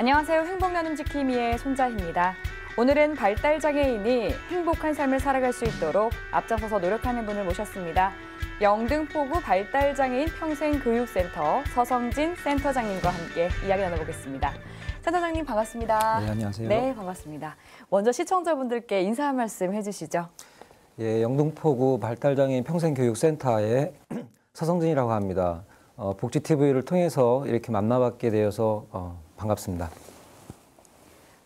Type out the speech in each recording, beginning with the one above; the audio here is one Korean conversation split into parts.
안녕하세요. 행복나눔 지킴이의 손자희입니다. 오늘은 발달장애인이 행복한 삶을 살아갈 수 있도록 앞장서서 노력하는 분을 모셨습니다. 영등포구 발달장애인 평생교육센터 서성진 센터장님과 함께 이야기 나눠보겠습니다. 센터장님 반갑습니다. 네, 안녕하세요. 네, 반갑습니다. 먼저 시청자분들께 인사 한 말씀 해주시죠. 예, 영등포구 발달장애인 평생교육센터의 서성진이라고 합니다. 어, 복지 TV를 통해서 이렇게 만나뵙게 되어서 어, 반갑습니다.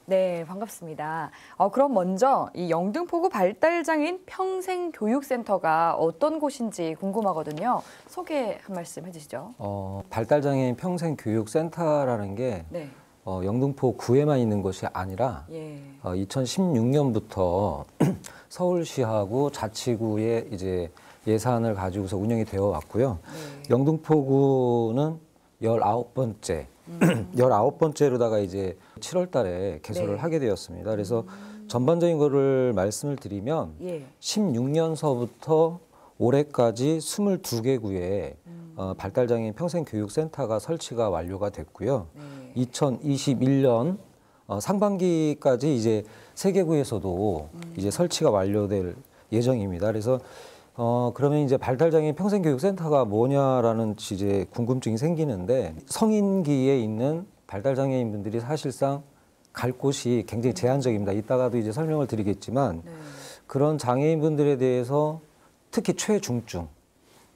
네, 반갑습니다. 어, 그럼 먼저 이 영등포구 발달장애인 평생교육센터가 어떤 곳인지 궁금하거든요. 소개 한 말씀 해주시죠. 어, 발달장애인 평생교육센터라는 게 네, 어, 영등포 구에만 있는 것이 아니라 예, 어, 2016년부터 서울시하고 자치구의 이제 예산을 가지고서 운영이 되어 왔고요. 네. 영등포구는 19번째, 음. 19번째로다가 이제 7월 달에 개설을 네. 하게 되었습니다. 그래서 전반적인 거를 말씀을 드리면 예, 16년서부터 올해까지 22개 구에 음. 어, 발달장애인 평생교육센터가 설치가 완료가 됐고요. 네, 2021년 어, 상반기까지 이제 세개 구에서도 음. 이제 설치가 완료될 예정입니다. 그래서 어 그러면 이제 발달장애인 평생교육센터가 뭐냐라는 이제 궁금증이 생기는데 성인기에 있는 발달장애인 분들이 사실상 갈 곳이 굉장히 제한적입니다. 이따가도 이제 설명을 드리겠지만 네, 그런 장애인분들에 대해서 특히 최중증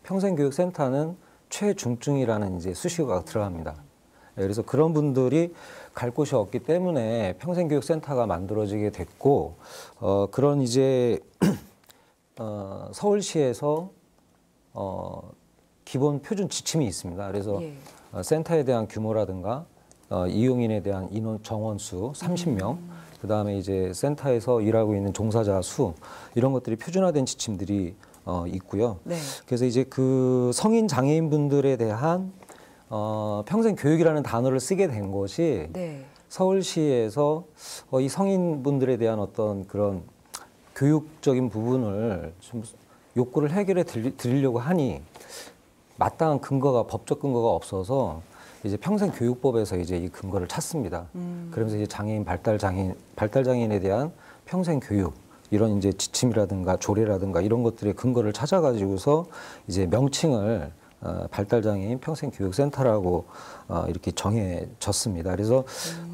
평생교육센터는 최중증이라는 이제 수식어가 들어갑니다. 예, 그래서 그런 분들이 갈 곳이 없기 때문에 평생교육센터가 만들어지게 됐고 어, 그런 이제 어, 서울시에서 어, 기본 표준 지침이 있습니다. 그래서 예, 어, 센터에 대한 규모라든가 어, 이용인에 대한 인원 정원수 30명, 그 다음에 이제 센터에서 일하고 있는 종사자 수 이런 것들이 표준화된 지침들이 어, 있고요. 네, 그래서 이제 그 성인 장애인 분들에 대한 어, 평생 교육이라는 단어를 쓰게 된 것이 네, 서울시에서 어, 이 성인분들에 대한 어떤 그런 교육적인 부분을 좀 욕구를 해결해 드리- 드리려고 하니 마땅한 근거가 법적 근거가 없어서 이제 평생 교육법에서 이제 이 근거를 찾습니다. 음, 그러면서 이제 장애인 발달 장애인 발달 장애인에 대한 평생 교육 이런 이제 지침이라든가 조례라든가 이런 것들의 근거를 찾아가지고서 이제 명칭을 어, 발달 장애인 평생 교육센터라고 어, 이렇게 정해졌습니다. 그래서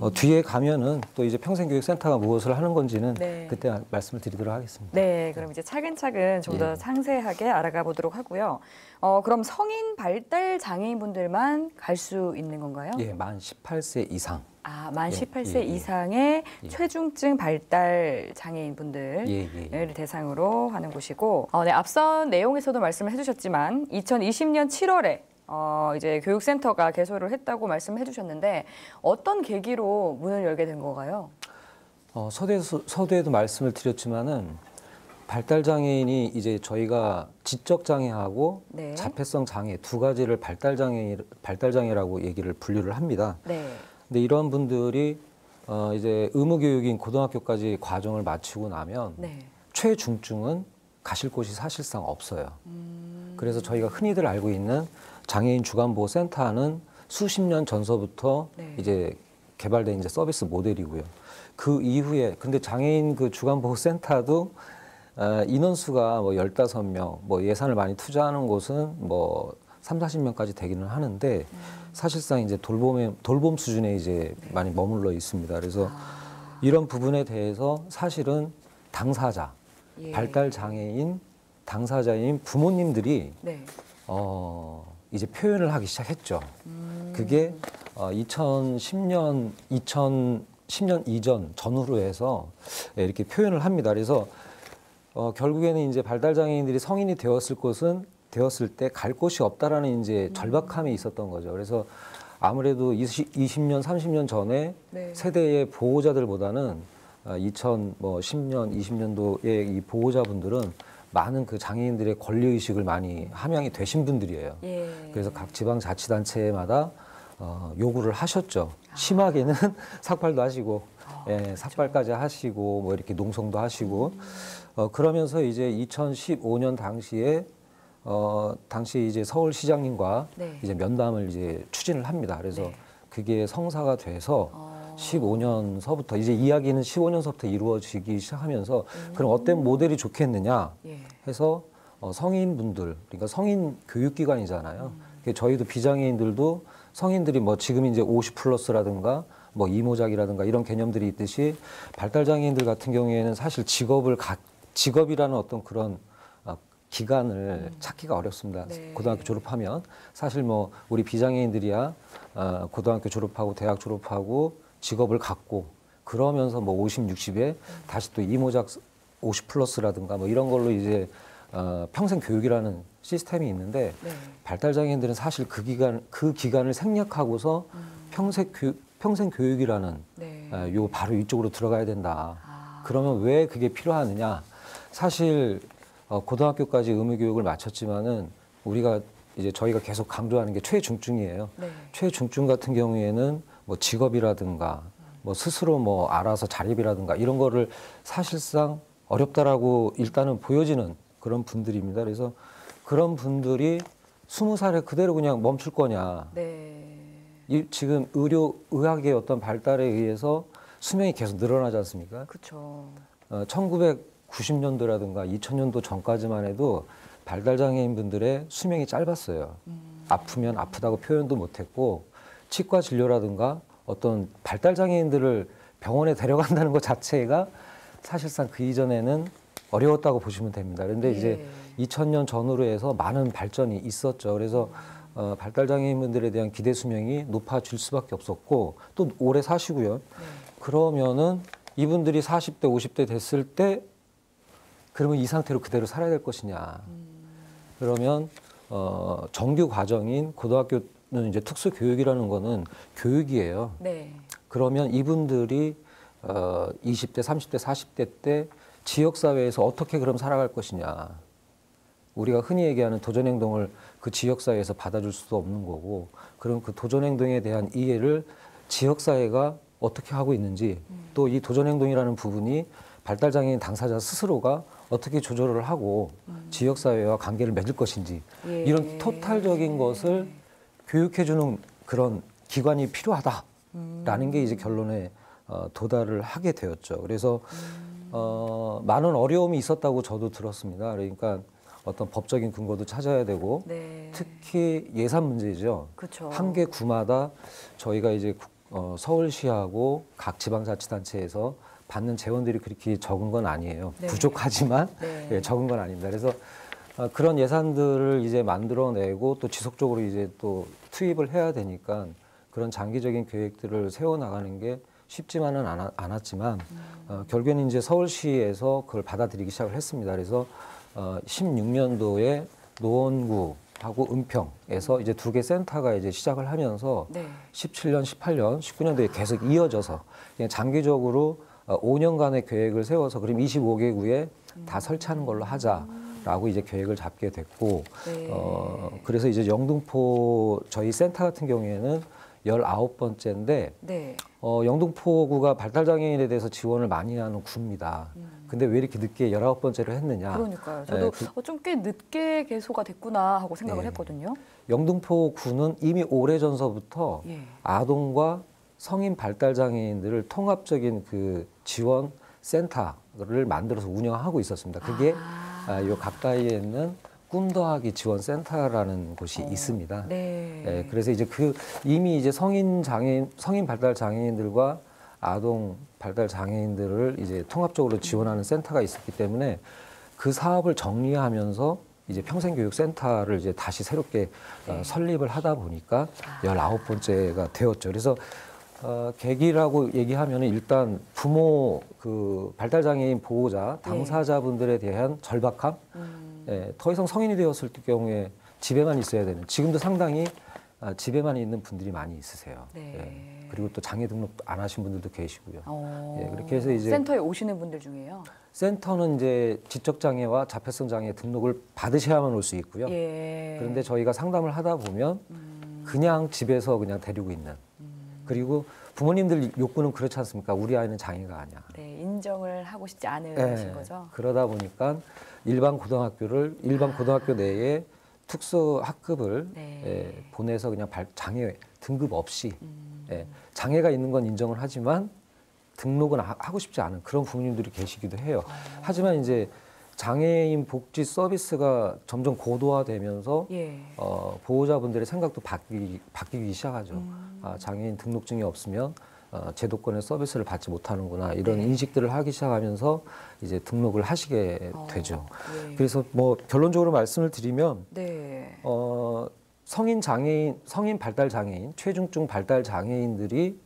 어, 뒤에 가면은 또 이제 평생 교육센터가 무엇을 하는 건지는 네. 그때 말씀을 드리도록 하겠습니다. 네, 그럼 이제 차근차근 좀더 예. 상세하게 알아가 보도록 하고요. 어, 그럼 성인 발달 장애인분들만 갈 수 있는 건가요? 예, 만 18세 이상. 아, 만 예, 18세 예, 예. 이상의 예. 최중증 발달 장애인 분들 예, 예, 예. 를 대상으로 하는 곳이고, 어, 네, 앞선 내용에서도 말씀을 해주셨지만, 2020년 7월에 어, 이제 교육센터가 개소를 했다고 말씀해 주셨는데, 어떤 계기로 문을 열게 된 건가요? 어, 서두에서, 서두에도 말씀을 드렸지만은 발달 장애인이 이제 저희가 지적 장애하고 네. 자폐성 장애 두 가지를 발달 장애 발달 장애라고 얘기를 분류를 합니다. 네. 근데 이런 분들이 어, 이제 의무 교육인 고등학교까지 과정을 마치고 나면 네. 최중증은 가실 곳이 사실상 없어요. 음, 그래서 저희가 흔히들 알고 있는 장애인 주간보호 센터는 수십 년 전서부터 네. 이제 개발된 이제 서비스 모델이고요. 그 이후에 근데 장애인 그 주간보호 센터도 어, 인원수가 뭐 15명, 뭐 예산을 많이 투자하는 곳은 뭐 3, 40명까지 되기는 하는데 음. 사실상 이제 돌봄의 돌봄 수준에 이제 네. 많이 머물러 있습니다. 그래서 아, 이런 부분에 대해서 사실은 당사자, 예. 발달 장애인 당사자인 부모님들이 네. 어, 이제 표현을 하기 시작했죠. 음, 그게 어, 2010년, 2010년 이전 전후로 해서 예, 이렇게 표현을 합니다. 그래서 어, 결국에는 이제 발달 장애인들이 성인이 되었을 곳은 되었을 때 갈 곳이 없다라는 이제 음. 절박함이 있었던 거죠. 그래서 아무래도 20, 20년, 30년 전에 네. 세대의 보호자들보다는 어, 2010년, 20년도의 이 보호자분들은 많은 그 장애인들의 권리 의식을 많이 함양이 되신 분들이에요. 예. 그래서 각 지방 자치단체마다 어, 요구를 하셨죠. 심하게는 삭발도 하시고, 아, 예, 그렇죠. 삭발까지 하시고, 뭐 이렇게 농성도 하시고, 어, 그러면서 이제 2015년 당시에 어, 당시 이제 서울시장님과 네. 이제 면담을 이제 추진을 합니다. 그래서 네. 그게 성사가 돼서 어, 15년서부터 이제 이야기는 15년서부터 이루어지기 시작하면서 그럼 어떤 모델이 좋겠느냐 예. 해서 어, 성인분들 그러니까 성인 교육기관이잖아요. 그게 저희도 비장애인들도 성인들이 뭐 지금 이제 50 플러스라든가 뭐 이모작이라든가 이런 개념들이 있듯이 발달 장애인들 같은 경우에는 사실 직업을 가, 직업이라는 어떤 그런 어, 기간을 찾기가 어렵습니다. 네. 고등학교 졸업하면 사실 뭐 우리 비장애인들이야 어, 고등학교 졸업하고 대학 졸업하고 직업을 갖고 그러면서 뭐 50, 60에 다시 또 이모작 50 플러스라든가 뭐 이런 걸로 이제 어, 평생 교육이라는 시스템이 있는데 네. 발달장애인들은 사실 그 기간 그 기간을 생략하고서 평생 교육 평생 교육이라는 네. 아, 요 바로 이쪽으로 들어가야 된다. 아. 그러면 왜 그게 필요하느냐? 사실 어, 고등학교까지 의무 교육을 마쳤지만은 우리가 이제 저희가 계속 강조하는 게 최중증이에요. 네. 최중증 같은 경우에는 뭐 직업이라든가 뭐 스스로 뭐 알아서 자립이라든가 이런 거를 사실상 어렵다라고 일단은 보여지는 그런 분들입니다. 그래서 그런 분들이 스무 살에 그대로 그냥 멈출 거냐? 네. 이, 지금 의료 의학의 어떤 발달에 의해서 수명이 계속 늘어나지 않습니까? 그렇죠. 어, 1990년도라든가 2000년도 전까지만 해도 발달 장애인 분들의 수명이 짧았어요. 아프면 아프다고 표현도 못했고 치과 진료라든가 어떤 발달 장애인들을 병원에 데려간다는 것 자체가 사실상 그 이전에는 어려웠다고 보시면 됩니다. 그런데 이제 예. 2000년 전후로 해서 많은 발전이 있었죠. 그래서 어, 발달 장애인분들에 대한 기대 수명이 높아질 수밖에 없었고 또 오래 사시고요. 네. 그러면은 이분들이 40대, 50대 됐을 때 그러면 이 상태로 그대로 살아야 될 것이냐. 그러면 어, 정규 과정인 고등학교는 이제 특수 교육이라는 거는 교육이에요. 네. 그러면 이분들이 어, 20대, 30대, 40대 때 지역 사회에서 어떻게 그럼 살아갈 것이냐. 우리가 흔히 얘기하는 도전 행동을 그 지역 사회에서 받아줄 수도 없는 거고, 그럼 그 도전 행동에 대한 이해를 지역 사회가 어떻게 하고 있는지, 또 이 도전 행동이라는 부분이 발달 장애인 당사자 스스로가 어떻게 조절을 하고 지역 사회와 관계를 맺을 것인지 예. 이런 토탈적인 것을 교육해주는 그런 기관이 필요하다라는 게 이제 결론에 어, 도달을 하게 되었죠. 그래서 어, 많은 어려움이 있었다고 저도 들었습니다. 그러니까 어떤 법적인 근거도 찾아야 되고 네. 특히 예산 문제죠. 한 개 구마다 저희가 이제 국- 어, 서울시하고 각 지방자치단체에서 받는 재원들이 그렇게 적은 건 아니에요. 네. 부족하지만 네. 예, 적은 건 아닙니다. 그래서 어, 그런 예산들을 이제 만들어내고 또 지속적으로 이제 또 투입을 해야 되니까 그런 장기적인 계획들을 세워 나가는 게 쉽지만은 않았지만 어, 결국에는 이제 서울시에서 그걸 받아들이기 시작을 했습니다. 그래서 어, 16년도에 노원구 하고 은평에서 이제 두 개 센터가 이제 시작을 하면서 네. 17년, 18년, 19년도에 계속 이어져서 장기적으로 어, 5년간의 계획을 세워서 그럼 25개구에 다 설치하는 걸로 하자 라고 이제 계획을 잡게 됐고 네. 어, 그래서 이제 영등포 저희 센터 같은 경우에는 19번째인데 네. 어, 영등포구가 발달장애인에 대해서 지원을 많이 하는 구입니다. 근데 왜 이렇게 늦게 19번째를 했느냐? 그러니까요. 저도 예, 그- 어, 좀꽤 늦게 개소가 됐구나 하고 생각을 네. 했거든요. 영등포구는 이미 오래전서부터 예. 아동과 성인 발달 장애인들을 통합적인 그 지원 센터를 만들어서 운영하고 있었습니다. 그게 아. 아, 요 가까이에 있는 꿈더하기 지원 센터라는 곳이 어, 있습니다. 네. 예, 그래서 이제 그 이미 이제 성인 장애인, 성인 발달 장애인들과 아동 발달 장애인들을 이제 통합적으로 지원하는 센터가 있었기 때문에 그 사업을 정리하면서 이제 평생교육센터를 이제 다시 새롭게 어, 네. 설립을 하다 보니까 아. 열아홉 번째가 되었죠. 그래서 어, 계기라고 얘기하면은 일단 부모 그 발달 장애인 보호자 당사자분들에 대한 절박함, 네. 음, 예, 더 이상 성인이 되었을 경우에 집에만 있어야 되는 지금도 상당히 아, 집에만 있는 분들이 많이 있으세요. 네. 예, 그리고 또 장애 등록 안 하신 분들도 계시고요. 어, 예, 그렇게 해서 이제- 센터에 오시는 분들 중에요. 센터는 이제 지적 장애와 자폐성 장애 등록을 받으셔야만 올 수 있고요. 예. 그런데 저희가 상담을 하다 보면 음, 그냥 집에서 그냥 데리고 있는 그리고 부모님들 욕구는 그렇지 않습니까? 우리 아이는 장애가 아니야. 네, 인정을 하고 싶지 않으신 예, 거죠. 그러다 보니까 일반 고등학교를 일반 고등학교 내에 특수 학급을 네. 예, 보내서 그냥 발, 장애 등급 없이 음. 예, 장애가 있는 건 인정을 하지만 등록은 하- 하고 싶지 않은 그런 부모님들이 계시기도 해요. 하지만 이제 장애인 복지 서비스가 점점 고도화되면서 예. 어, 보호자분들의 생각도 바뀌, 바뀌기 시작하죠. 음. 아, 장애인 등록증이 없으면 어, 제도권의 서비스를 받지 못하는구나 이런 네. 인식들을 하기 시작하면서 이제 등록을 하시게 어, 되죠. 예. 그래서 뭐 결론적으로 말씀을 드리면 네. 어, 성인 장애인, 성인 발달 장애인, 최중증 발달 장애인들이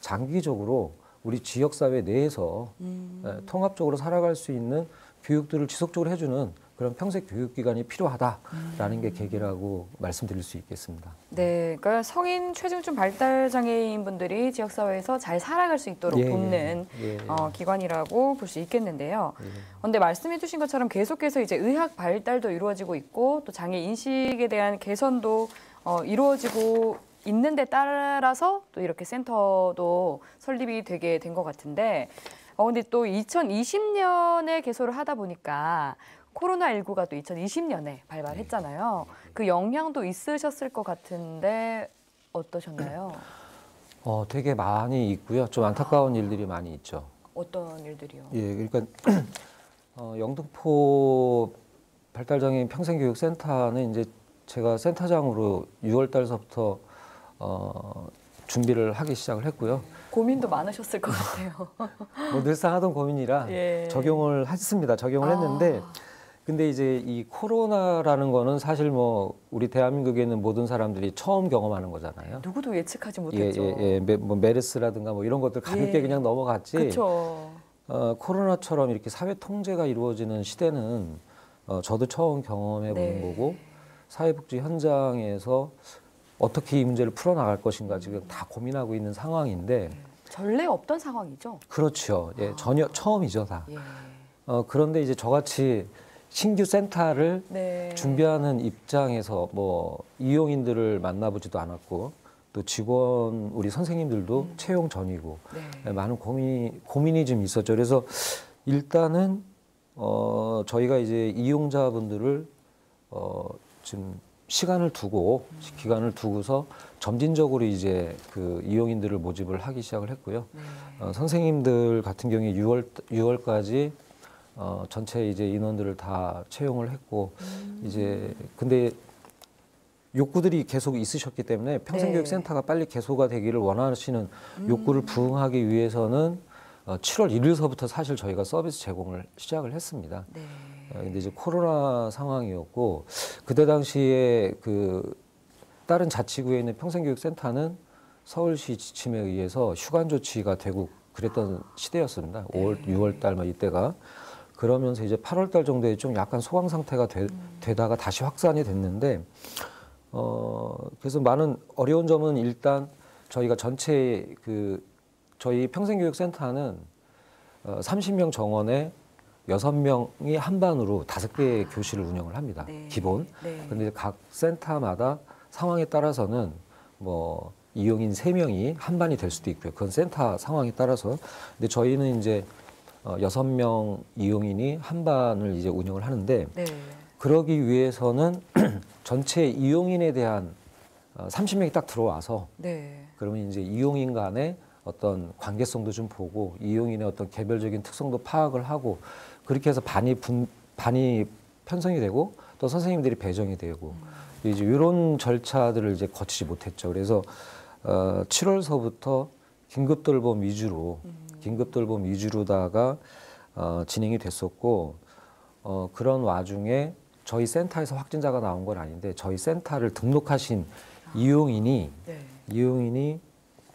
장기적으로 우리 지역 사회 내에서 음. 예, 통합적으로 살아갈 수 있는 교육들을 지속적으로 해주는 그런 평생 교육 기관이 필요하다라는 게 계기라고 말씀드릴 수 있겠습니다. 네, 그러니까 성인 최중증 발달 장애인 분들이 지역 사회에서 잘 살아갈 수 있도록 예, 돕는 예, 예. 어, 기관이라고 볼 수 있겠는데요. 예. 그런데 말씀해주신 것처럼 계속해서 이제 의학 발달도 이루어지고 있고 또 장애 인식에 대한 개선도 어, 이루어지고 있는데 따라서 또 이렇게 센터도 설립이 되게 된 것 같은데 어 근데 또 2020년에 개소를 하다 보니까 코로나19가 또 2020년에 발발했잖아요. 그 영향도 있으셨을 것 같은데 어떠셨나요? 어, 되게 많이 있고요. 좀 안타까운 일들이 많이 있죠. 어떤 일들이요? 예, 그러니까 어, 영등포 발달장애인 평생교육센터는 이제 제가 센터장으로 6월 달서부터 어, 준비를 하기 시작을 했고요. 고민도 많으셨을 것 같아요. 뭐 늘상 하던 고민이라 예. 적용을 했습니다. 적용을 아. 했는데 근데 이제 이 코로나라는 거는 사실 뭐 우리 대한민국에 있는 모든 사람들이 처음 경험하는 거잖아요. 누구도 예측하지 예, 못했죠. 예, 예. 메, 뭐 메르스라든가 뭐 이런 것들 가볍게 예. 그냥 넘어갔지. 그렇죠. 어, 코로나처럼 이렇게 사회 통제가 이루어지는 시대는 어, 저도 처음 경험해 보는 네. 거고 사회복지 현장에서 어떻게 이 문제를 풀어나갈 것인가 지금 다 고민하고 있는 상황인데 전례 없던 상황이죠. 그렇죠. 예, 전혀 처음이죠 다. 예. 어, 그런데 이제 저같이 신규 센터를 네. 준비하는 입장에서 뭐 이용인들을 만나보지도 않았고 또 직원 우리 선생님들도 음. 채용 전이고 네. 네, 많은 고민이 고민이 좀 있었죠. 그래서 일단은 어 저희가 이제 이용자분들을 어 지금 시간을 두고 기간을 두고서 점진적으로 이제 그 이용인들을 모집을 하기 시작을 했고요. 네. 어, 선생님들 같은 경우에 6월 6월까지 어, 전체 이제 인원들을 다 채용을 했고 음. 이제 근데 욕구들이 계속 있으셨기 때문에 평생교육센터가 빨리 개소가 되기를 원하시는 욕구를 부응하기 위해서는 어, 7월 1일서부터 사실 저희가 서비스 제공을 시작을 했습니다. 네. 어, 근데 이제 코로나 상황이었고 그때 당시에 그 다른 자치구에 있는 평생교육센터는 서울시 지침에 의해서 휴관 조치가 되고 그랬던 시대였습니다. 5월, 6월 달 막 이때가. 그러면서 이제 8월 달 정도에 좀 약간 소강 상태가 되, 되다가 다시 확산이 됐는데 어 그래서 많은 어려운 점은 일단 저희가 전체 그 저희 평생교육센터는 어, 30명 정원에 여섯 명이 한 반으로 다섯 개의 교실을 운영을 합니다. 네. 기본. 네. 근데 각 센터마다 상황에 따라서는 뭐 이용인 세명이한 반이 될 수도 있고요. 그건 센터 상황에 따라서. 근데 저희는 이제 어, 여섯 명 이용인이 한 반을 이제 운영을 하는데 네. 그러기 위해서는 전체 이용인에 대한 어, 30명이 딱 들어와서 네. 그러면 이제 이용인 간의 어떤 관계성도 좀 보고 이용인의 어떤 개별적인 특성도 파악을 하고 그렇게 해서 반이 분 반이 편성이 되고 또 선생님들이 배정이 되고 이제 이런 절차들을 이제 거치지 못했죠. 그래서 어 7월서부터 긴급 돌봄 위주로 긴급 돌봄 위주로다가 어 진행이 됐었고 어 그런 와중에 저희 센터에서 확진자가 나온 건 아닌데 저희 센터를 등록하신 이용인이 네. 이용인이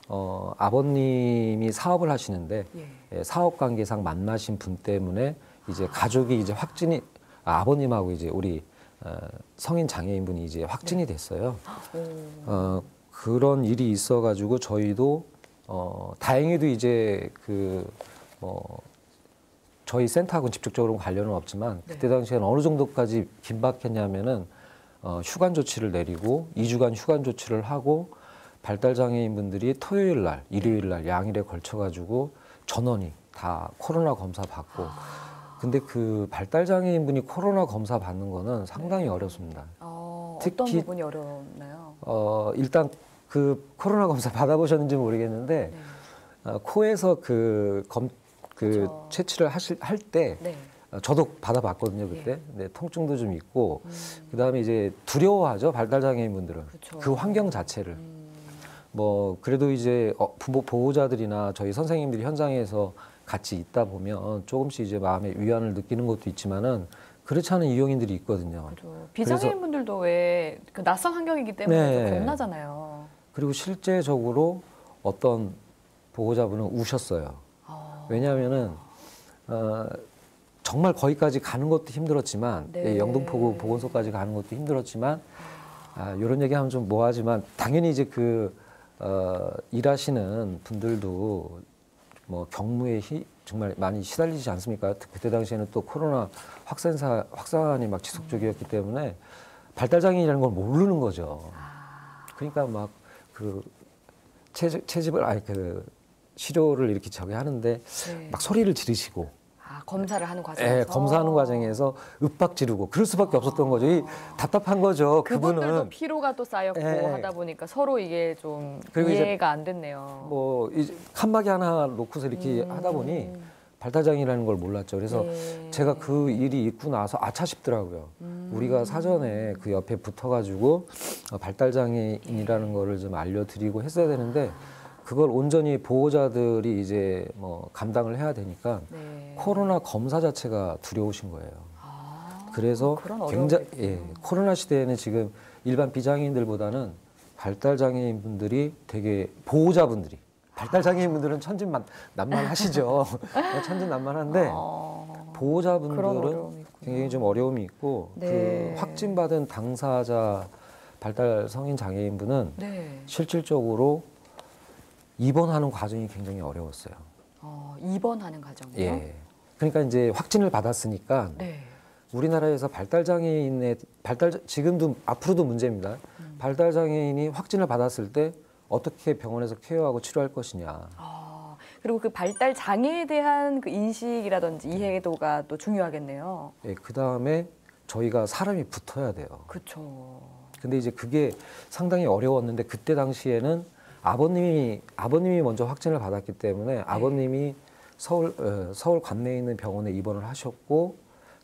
어, 아버님이 사업을 하시는데 예. 예, 사업 관계상 만나신 분 때문에 이제 가족이 이제 확진이 아, 아버님하고 이제 우리 어, 성인 장애인분이 이제 확진이 됐어요. 오. 어, 그런 일이 있어가지고 저희도 어, 다행히도 이제 그 뭐 저희 센터하고는 직접적으로 관련은 없지만 네. 그때 당시에는 어느 정도까지 긴박했냐면은 어, 휴관 조치를 내리고 2주간 휴관 조치를 하고 발달 장애인 분들이 토요일 날, 일요일 날 양일에 걸쳐 가지고 전원이 다 코로나 검사 받고 근데 그 발달 장애인 분이 코로나 검사 받는 거는 상당히 어렵습니다. 어, 특히- 어떤 부분이 어려웠나요? 어, 일단 그 코로나 검사 받아보셨는지 모르겠는데 네. 어, 코에서 그 검 그 그쵸. 채취를 하실 할때 네. 어, 저도 받아봤거든요 그때. 예. 네, 통증도 좀 있고 음, 그다음에 이제 두려워하죠 발달 장애인 분들은 그쵸. 그 환경 자체를. 음, 뭐 그래도 이제 어, 부모 보호자들이나 저희 선생님들이 현장에서 같이 있다 보면 조금씩 이제 마음의 위안을 느끼는 것도 있지만은 그렇지 않은 이용인들이 있거든요. 그죠. 비장애인분들도 왜 그 낯선 환경이기 때문에 네. 좀 겁나잖아요. 그리고 실제적으로 어떤 보호자분은 우셨어요. 아, 왜냐하면은 어, 정말 거기까지 가는 것도 힘들었지만 네. 예, 영등포구 보건소까지 가는 것도 힘들었지만 아, 이런 얘기하면 좀 뭐하지만 당연히 이제 그 어, 일하시는 분들도 뭐 경무에 희, 정말 많이 시달리지 않습니까? 그때 당시에는 또 코로나 확산사 확산이 막 지속적이었기 때문에 발달 장애인이라는 걸 모르는 거죠. 그러니까 막 그 채집, 채집을 아니 그 시료를 이렇게 저기 하는데 네. 막 소리를 지르시고 아, 검사를 하는 과정에서 예, 검사하는 과정에서 윽박 지르고 그럴 수밖에 없었던 거죠. 이 답답한 거죠. 그분들도 그분은 피로가 또 쌓였고 예. 하다 보니까 서로 이게 좀 그리고 이제 이해가 안 됐네요. 뭐 이제 칸막이 하나 놓고서 이렇게 음. 하다 보니 발달장애라는 걸 몰랐죠. 그래서 네. 제가 그 일이 있고 나서 아차 싶더라고요. 음. 우리가 사전에 그 옆에 붙어가지고 어, 발달장애인이라는 거를 좀 알려드리고 했어야 되는데 그걸 온전히 보호자들이 이제 뭐 감당을 해야 되니까 네. 코로나 검사 자체가 두려우신 거예요. 아, 그래서 굉장히. 예, 코로나 시대에는 지금 일반 비장애인들보다는 발달 장애인 분들이 되게 보호자분들이 발달 장애인 분들은 천진난만하시죠. 천진난만한데 어, 그런 보호자분들은. 굉장히 좀 어려움이 있고 네. 그 확진받은 당사자 발달 성인 장애인 분은 네. 실질적으로 입원하는 과정이 굉장히 어려웠어요. 어, 입원하는 과정이요? 예. 그러니까 이제 확진을 받았으니까 네. 우리나라에서 발달 장애인의 발달 지금도 앞으로도 문제입니다. 음. 발달 장애인이 확진을 받았을 때 어떻게 병원에서 케어하고 치료할 것이냐. 아, 그리고 그 발달 장애에 대한 그 인식이라든지 이해도가 또 중요하겠네요. 예, 그 다음에 저희가 사람이 붙어야 돼요. 그렇죠. 근데 이제 그게 상당히 어려웠는데 그때 당시에는 아버님이 아버님이 먼저 확진을 받았기 때문에 아버님이 서울 어, 서울 관내에 있는 병원에 입원을 하셨고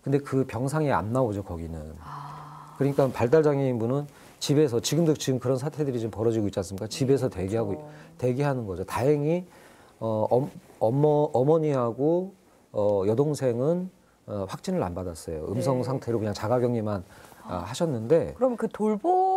근데 그 병상이 안 나오죠 거기는. 아, 그러니까 발달 장애인 분은 집에서 지금도 지금 그런 사태들이 좀 벌어지고 있지 않습니까? 집에서 대기하고 그렇죠. 대기하는 거죠. 다행히 어, 엄, 어머 어머니하고 어, 여동생은 어, 확진을 안 받았어요. 음성 네. 상태로 그냥 자가격리만 아, 하셨는데 그럼 그 돌보는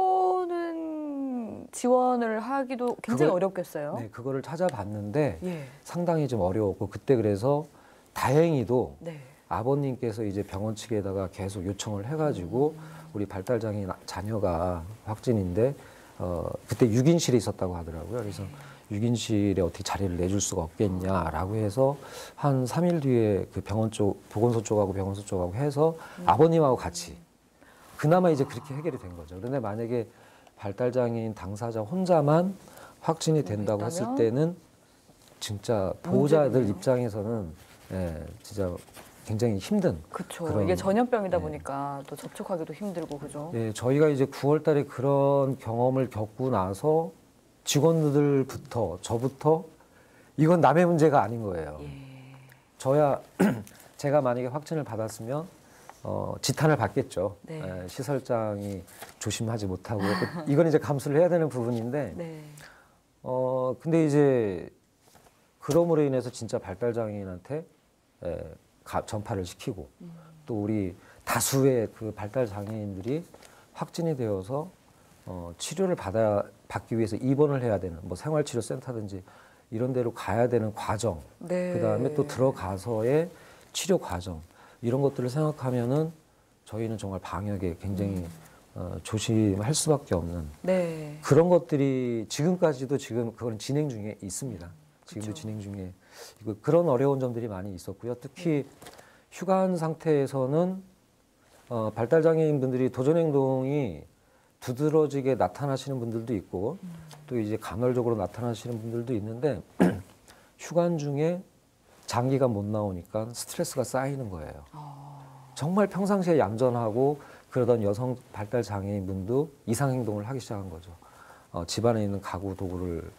지원을 하기도 굉장히 그걸- 어렵겠어요. 네, 그거를 찾아봤는데 예. 상당히 좀 어려웠고 그때 그래서 다행히도 네. 아버님께서 이제 병원 측에다가 계속 요청을 해가지고 우리 발달 장애인 자녀가 확진인데 어, 그때 6인실에 있었다고 하더라고요. 그래서 6인실에 어떻게 자리를 내줄 수가 없겠냐라고 해서 한 3일 뒤에 그 병원 쪽, 보건소 쪽하고 병원소 쪽하고 해서 아버님하고 같이 그나마 이제 그렇게 해결이 된 거죠. 그런데 만약에 발달 장애인 당사자 혼자만 확진이 된다고 했을 있다면? 때는 진짜 보호자들 문제군요. 입장에서는 예, 진짜 굉장히 힘든 그렇죠. 이게 전염병이다 네. 보니까 또 접촉하기도 힘들고 그죠. 예, 저희가 이제 9월 달에 그런 경험을 겪고 나서 직원들부터 저부터 이건 남의 문제가 아닌 거예요. 예. 저야 제가 만약에 확진을 받았으면 어, 지탄을 받겠죠. 네. 예, 시설장이 조심하지 못하고 이건 이제 감수를 해야 되는 부분인데 네. 어 근데 이제 그럼으로 인해서 진짜 발달 장애인한테 에, 가, 전파를 시키고 또 우리 다수의 그 발달 장애인들이 확진이 되어서 어, 치료를 받아 받기 위해서 입원을 해야 되는 뭐 생활치료센터든지 이런 데로 가야 되는 과정 네. 그 다음에 또 들어가서의 치료 과정 이런 것들을 생각하면은 저희는 정말 방역에 굉장히 어, 조심할 수밖에 없는 네. 그런 것들이 지금까지도 지금 그건 진행 중에 있습니다. 지금도 그쵸. 진행 중에 이거 그런 어려운 점들이 많이 있었고요. 특히 휴가한 상태에서는 어, 발달 장애인 분들이 도전 행동이 두드러지게 나타나시는 분들도 있고 또 이제 간헐적으로 나타나시는 분들도 있는데 휴관 중에 장기가 못 나오니까 스트레스가 쌓이는 거예요. 어, 정말 평상시에 얌전하고 그러던 여성 발달 장애인 분도 이상 행동을 하기 시작한 거죠. 어, 집안에 있는 가구 도구를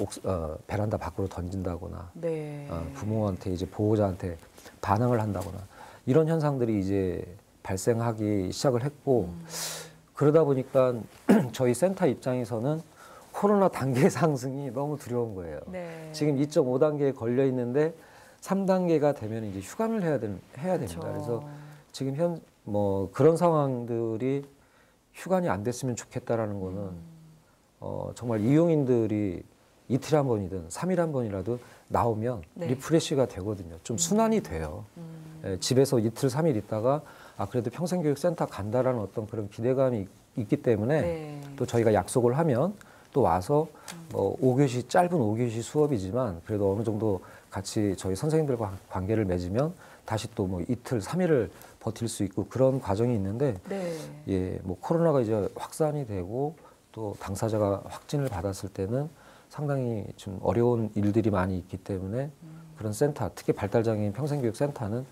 옥, 어, 베란다 밖으로 던진다거나 네. 어, 부모한테 이제 보호자한테 반항을 한다거나 이런 현상들이 이제 발생하기 시작을 했고 음. 그러다 보니까 저희 센터 입장에서는 코로나 단계 상승이 너무 두려운 거예요. 네. 지금 2.5단계에 걸려 있는데 3단계가 되면 이제 휴관을 해야 되, 해야 됩니다. 그렇죠. 그래서 지금 현 뭐 그런 상황들이 휴관이 안 됐으면 좋겠다라는 거는 음. 어, 정말 이용인들이 이틀에 한 번이든 3일에 한 번이라도 나오면 네. refresh가 되거든요. 좀 순환이 돼요. 음. 예, 집에서 이틀, 3일 있다가 아 그래도 평생교육센터 간다라는 어떤 그런 기대감이 있- 있기 때문에 네. 또 저희가 약속을 하면 또 와서 뭐 5교시 짧은 5교시 수업이지만 그래도 어느 정도 같이 저희 선생님들과 관계를 맺으면 다시 또 뭐 이틀, 3일을 버틸 수 있고 그런 과정이 있는데 네. 예, 뭐 코로나가 이제 확산이 되고 또 당사자가 확진을 받았을 때는 상당히 좀 어려운 일들이 많이 있기 때문에 그런 센터, 특히 발달장애인 평생교육센터는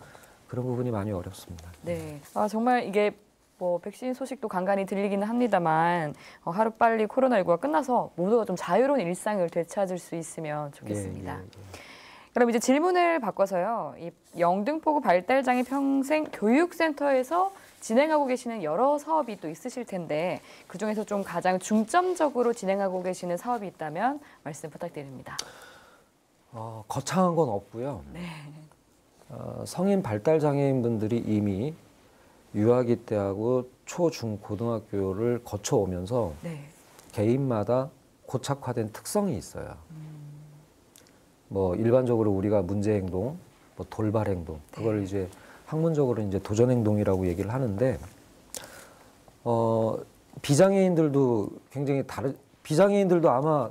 그런 부분이 많이 어렵습니다. 네. 아, 정말 이게 뭐 백신 소식도 간간히 들리기는 합니다만 어, 하루 빨리 코로나19가 끝나서 모두가 좀 자유로운 일상을 되찾을 수 있으면 좋겠습니다. 예, 예, 예. 그럼 이제 질문을 바꿔서요. 이 영등포구 발달장애 평생 교육센터에서 진행하고 계시는 여러 사업이 또 있으실 텐데 그 중에서 좀 가장 중점적으로 진행하고 계시는 사업이 있다면 말씀 부탁드립니다. 어, 거창한 건 없고요. 네. 어, 성인 발달 장애인 분들이 이미 유아기 때하고 초, 중, 고등학교를 거쳐오면서 네. 개인마다 고착화된 특성이 있어요. 뭐 일반적으로 우리가 문제 행동, 뭐 돌발 행동, 그걸 네. 이제 학문적으로 이제 도전 행동이라고 얘기를 하는데 어 비장애인들도 굉장히 다른 비장애인들도 아마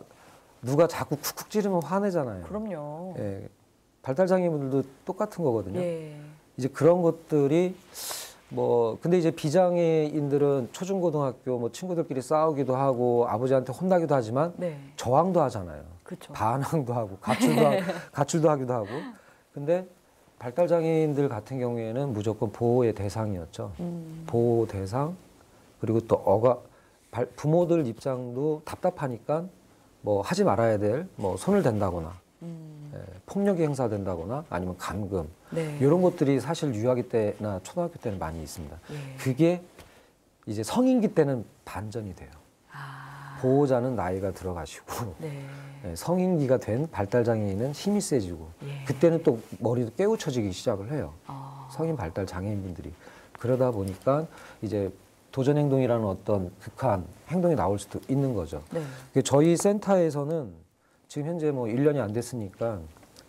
누가 자꾸 쿡쿡 찌르면 화내잖아요. 그럼요. 예. 발달 장애인분들도 똑같은 거거든요. 예. 이제 그런 것들이 뭐 근데 이제 비장애인들은 초중고등학교 뭐 친구들끼리 싸우기도 하고 아버지한테 혼나기도 하지만 네. 저항도 하잖아요. 그렇죠. 반항도 하고 가출도 하, 가출도 하기도 하고. 근데 발달 장애인들 같은 경우에는 무조건 보호의 대상이었죠. 음. 보호 대상 그리고 또 어가 발- 부모들 입장도 답답하니까 뭐 하지 말아야 될 뭐 손을 댄다거나 음. 예, 폭력이 행사된다거나 아니면 감금 네. 이런 것들이 사실 유아기 때나 초등학교 때는 많이 있습니다. 예. 그게 이제 성인기 때는 반전이 돼요. 아. 보호자는 나이가 들어가시고 네. 예, 성인기가 된 발달 장애인은 힘이 세지고 예. 그때는 또 머리도 깨우쳐지기 시작을 해요. 아. 성인 발달 장애인분들이 그러다 보니까 이제 도전 행동이라는 어떤 극한 행동이 나올 수도 있는 거죠. 네. 그 저희 센터에서는 지금 현재 뭐 1년이 안 됐으니까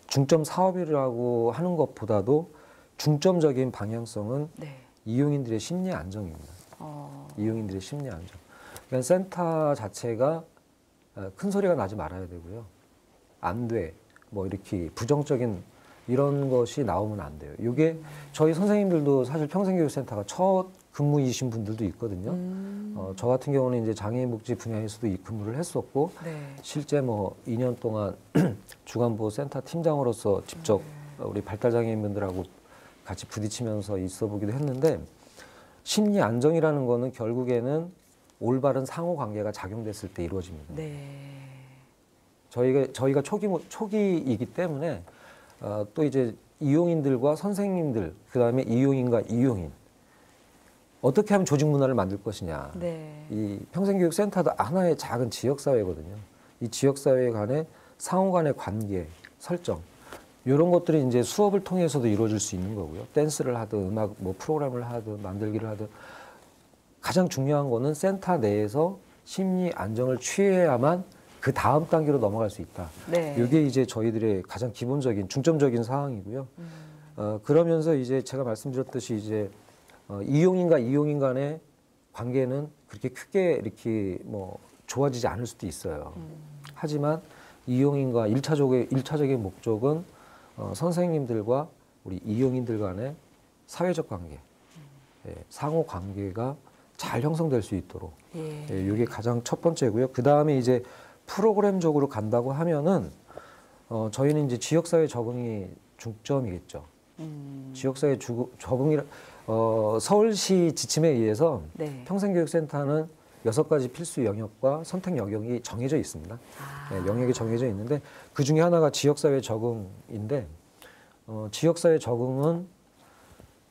중점 사업이라고 하는 것보다도 중점적인 방향성은 네. 이용인들의 심리 안정입니다. 어. 이용인들의 심리 안정. 그러니까 센터 자체가 어, 큰 소리가 나지 말아야 되고요. 안 돼. 뭐 이렇게 부정적인 이런 것이 나오면 안 돼요. 이게 저희 선생님들도 사실 평생교육센터가 첫 근무이신 분들도 있거든요. 음. 어, 저 같은 경우는 이제 장애인 복지 분야에서도 이 근무를 했었고 네. 실제 뭐 2년 동안 주간보호 센터 팀장으로서 직접 우리 발달장애인분들하고 같이 부딪히면서 있어 보기도 했는데 심리 안정이라는 거는 결국에는 올바른 상호 관계가 작용됐을 때 이루어집니다. 네. 저희가 저희가 초기 모- 초기이기 때문에 어, 또 이제 이용인들과 선생님들 그 다음에 이용인과 이용인 어떻게 하면 조직 문화를 만들 것이냐. 네. 이 평생교육센터도 하나의 작은 지역 사회거든요. 이 지역 사회 간의 상호 간의 관계, 설정. 이런 것들이 이제 수업을 통해서도 이루어질 수 있는 거고요. 댄스를 하든 음악 뭐 프로그램을 하든 만들기를 하든 가장 중요한 거는 센터 내에서 심리 안정을 취해야만 그 다음 단계로 넘어갈 수 있다. 네. 이게 이제 저희들의 가장 기본적인 중점적인 사항이고요. 음. 어, 그러면서 이제 제가 말씀드렸듯이 이제 어, 이용인과 이용인 간의 관계는 그렇게 크게 이렇게 뭐 좋아지지 않을 수도 있어요. 음. 하지만 이용인과 일차적인 목적은 어, 선생님들과 우리 이용인들 간의 사회적 관계, 예, 상호 관계가 잘 형성될 수 있도록 예. 예, 이게 가장 첫 번째고요. 그 다음에 이제 프로그램적으로 간다고 하면은 어, 저희는 이제 지역사회 적응이 중점이겠죠. 음. 지역사회 주, 적응이 어, 서울시 지침에 의해서 네. 평생교육센터는 여섯 가지 필수 영역과 선택 영역이 정해져 있습니다. 아. 네, 영역이 정해져 있는데 그 중에 하나가 지역사회 적응인데 어, 지역사회 적응은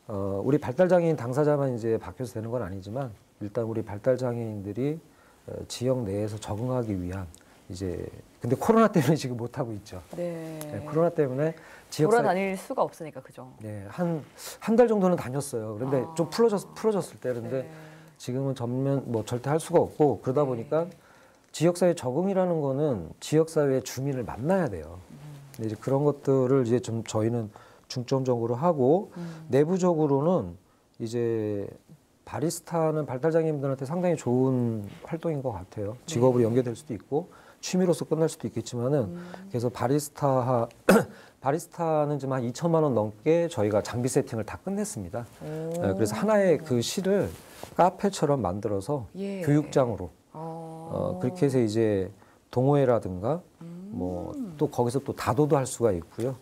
어, 우리 발달장애인 당사자만 이제 바뀌어서 되는 건 아니지만 일단 우리 발달장애인들이 어, 지역 내에서 적응하기 위한 이제 근데 코로나 때문에 지금 못 하고 있죠. 네. 네, 코로나 때문에 지역사회 돌아다닐 수가 없으니까 그죠. 네, 한 한 달 정도는 다녔어요. 그런데 아. 좀 풀어졌 풀어졌을 때 그런데 네. 지금은 전면 뭐 절대 할 수가 없고 그러다 네. 보니까 지역사회 적응이라는 거는 지역사회 주민을 만나야 돼요. 음. 이제 그런 것들을 이제 좀 저희는 중점적으로 하고 음. 내부적으로는 이제 바리스타는 발달장애인들한테 상당히 좋은 활동인 것 같아요. 직업으로 네. 연계될 수도 있고 취미로서 끝날 수도 있겠지만은 음. 그래서 바리스타 바리스타는 지금 한 2천만 원 넘게 저희가 장비 세팅을 다 끝냈습니다. 네, 그래서 하나의 그 실을 카페처럼 만들어서 예. 교육장으로 어. 어, 그렇게 해서 이제 동호회라든가 음. 뭐또 거기서 또 다도도 할 수가 있고요.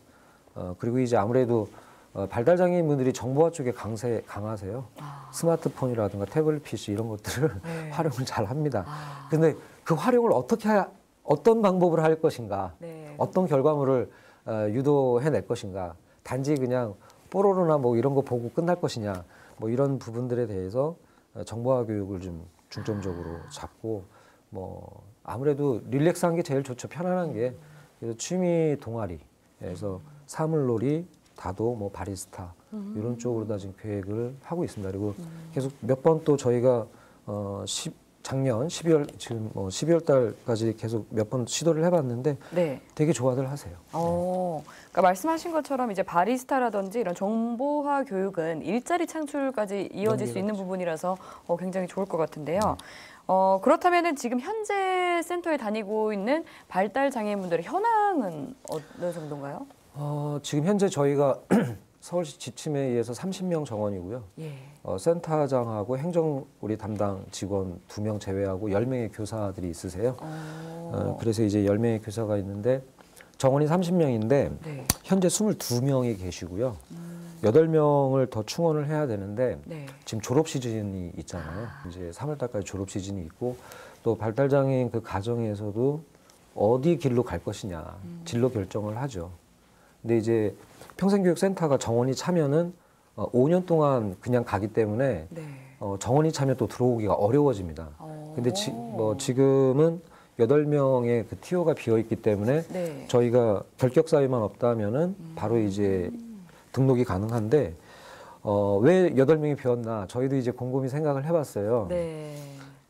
어, 그리고 이제 아무래도 어, 발달 장애인 분들이 정보화 쪽에 강세 강하세요. 아. 스마트폰이라든가 태블릿 PC 이런 것들을 네. 활용을 잘 합니다. 아. 근데 그 활용을 어떻게 하, 어떤 방법으로 할 것인가, 네. 어떤 결과물을 어, 유도해낼 것인가, 단지 그냥 뽀로로나 뭐 이런 거 보고 끝날 것이냐, 뭐 이런 부분들에 대해서 어, 정보화 교육을 좀 중점적으로 잡고 뭐 아무래도 릴렉스한 게 제일 좋죠, 편안한 게 그래서 취미 동아리에서 사물놀이, 다도, 뭐 바리스타 이런 쪽으로 다 지금 계획을 하고 있습니다. 그리고 계속 몇 번 또 저희가 어 10, 작년 12월 지금 뭐 12월 달까지 계속 몇 번 시도를 해봤는데 네. 되게 좋아들 하세요. 어, 그러니까 말씀하신 것처럼 이제 바리스타라든지 이런 정보화 교육은 일자리 창출까지 이어질 수 있는 부분이라서 어, 굉장히 좋을 것 같은데요. 어, 그렇다면은 지금 현재 센터에 다니고 있는 발달 장애인분들의 현황은 어느 정도인가요? 어, 지금 현재 저희가 서울시 지침에 의해서 30명 정원이고요. 예. 어, 센터장하고 행정 우리 담당 직원 2명 제외하고 10명의 교사들이 있으세요. 어, 어, 그래서 이제 10명의 교사가 있는데 정원이 30명인데 네. 현재 22명이 계시고요. 8명을 더 충원을 해야 되는데 네. 지금 졸업 시즌이 있잖아요. 이제 3월 달까지 졸업 시즌이 있고 또 발달 장애인 그 가정에서도 어디 길로 갈 것이냐 진로 결정을 하죠. 근데 이제 평생교육센터가 정원이 차면은 어, 5년 동안 그냥 가기 때문에 네. 어, 정원이 차면 또 들어오기가 어려워집니다. 어. 근데 지, 뭐 지금은 8명의 그 티오가 비어 있기 때문에 네. 저희가 결격 사유만 없다면은 바로 이제 등록이 가능한데 어, 왜 여덟 명이 비었나 저희도 이제 곰곰이 생각을 해봤어요. 네.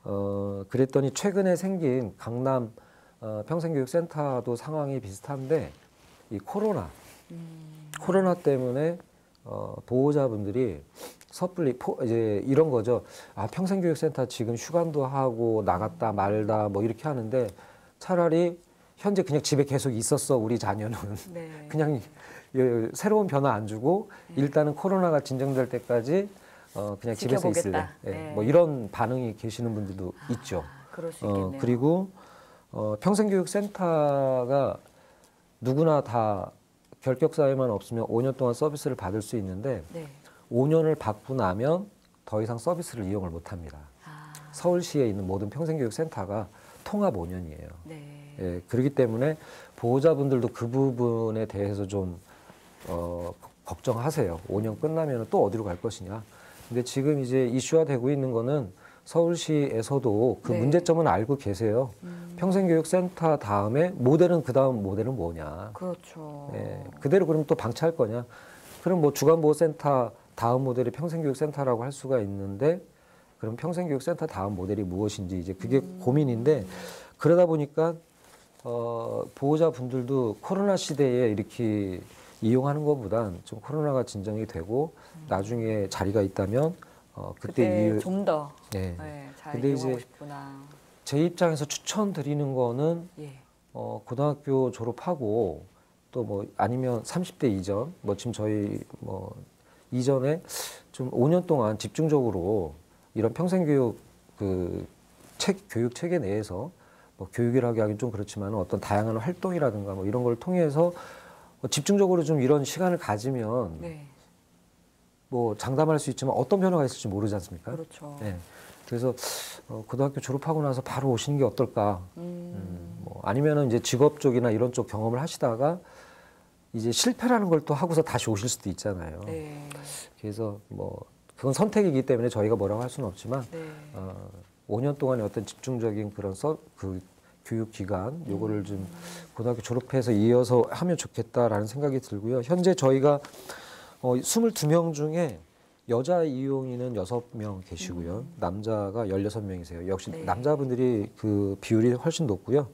어, 그랬더니 최근에 생긴 강남 어, 평생교육센터도 상황이 비슷한데 이 코로나 음. 코로나 때문에 어, 보호자분들이 섣불리 포, 이제 이런 거죠. 아 평생교육센터 지금 휴관도 하고 나갔다 말다 뭐 이렇게 하는데 차라리 현재 그냥 집에 계속 있었어 우리 자녀는 네. 그냥 예, 새로운 변화 안 주고 일단은 코로나가 진정될 때까지 어, 그냥 집에서 있을래. 지켜보겠다. 예, 네. 뭐 이런 반응이 계시는 분들도 있죠. 아, 수 어. 그리고 어, 평생교육센터가 누구나 다 결격 사유만 없으면 5년 동안 서비스를 받을 수 있는데 네. 5년을 받고 나면 더 이상 서비스를 이용을 못 합니다. 아, 서울시에 있는 모든 평생교육센터가 통합 5년이에요. 네. 예, 그렇기 때문에 보호자분들도 그 부분에 대해서 좀 어, 걱정하세요. 5년 끝나면 또 어디로 갈 것이냐. 근데 지금 이제 이슈화되고 있는 거는 서울시에서도 그 네. 문제점은 알고 계세요. 음, 평생교육센터 다음에 모델은 그 다음 모델은 뭐냐. 그렇죠. 예, 그대로 그러면 또 방치할 거냐. 그럼 뭐 주간보호센터 다음 모델이 평생교육센터라고 할 수가 있는데 그럼 평생교육센터 다음 모델이 무엇인지 이제 그게 음. 고민인데 그러다 보니까 어, 보호자분들도 코로나 시대에 이렇게 이용하는 것보단 좀 코로나가 진정이 되고 나중에 자리가 있다면 어, 그때, 음. 그때 이유, 좀더 네. 네, 잘 근데 이제 싶구나. 제 입장에서 추천드리는 거는 예. 어, 고등학교 졸업하고 또 뭐 아니면 30대 이전 뭐 지금 저희 뭐 이전에 좀 5년 동안 집중적으로 이런 평생교육 그 책 교육 체계 내에서 뭐 교육이라고 하긴 좀 그렇지만 어떤 다양한 활동이라든가 뭐 이런 걸 통해서 뭐 집중적으로 좀 이런 시간을 가지면 네. 뭐 장담할 수 있지만 어떤 변화가 있을지 모르지 않습니까? 그렇죠. 네. 그래서 어, 고등학교 졸업하고 나서 바로 오시는 게 어떨까? 음, 뭐 아니면은 이제 직업 쪽이나 이런 쪽 경험을 하시다가 이제 실패라는 걸 또 하고서 다시 오실 수도 있잖아요. 네. 그래서 뭐 그건 선택이기 때문에 저희가 뭐라고 할 수는 없지만 네. 어, 5년 동안의 어떤 집중적인 그런 서, 그 교육 기간 요거를 좀 고등학교 졸업해서 이어서 하면 좋겠다라는 생각이 들고요. 현재 저희가 어, 22명 중에 여자 이용인은 6명 계시고요. 남자가 16명이세요. 역시 네. 남자분들이 그 비율이 훨씬 높고요.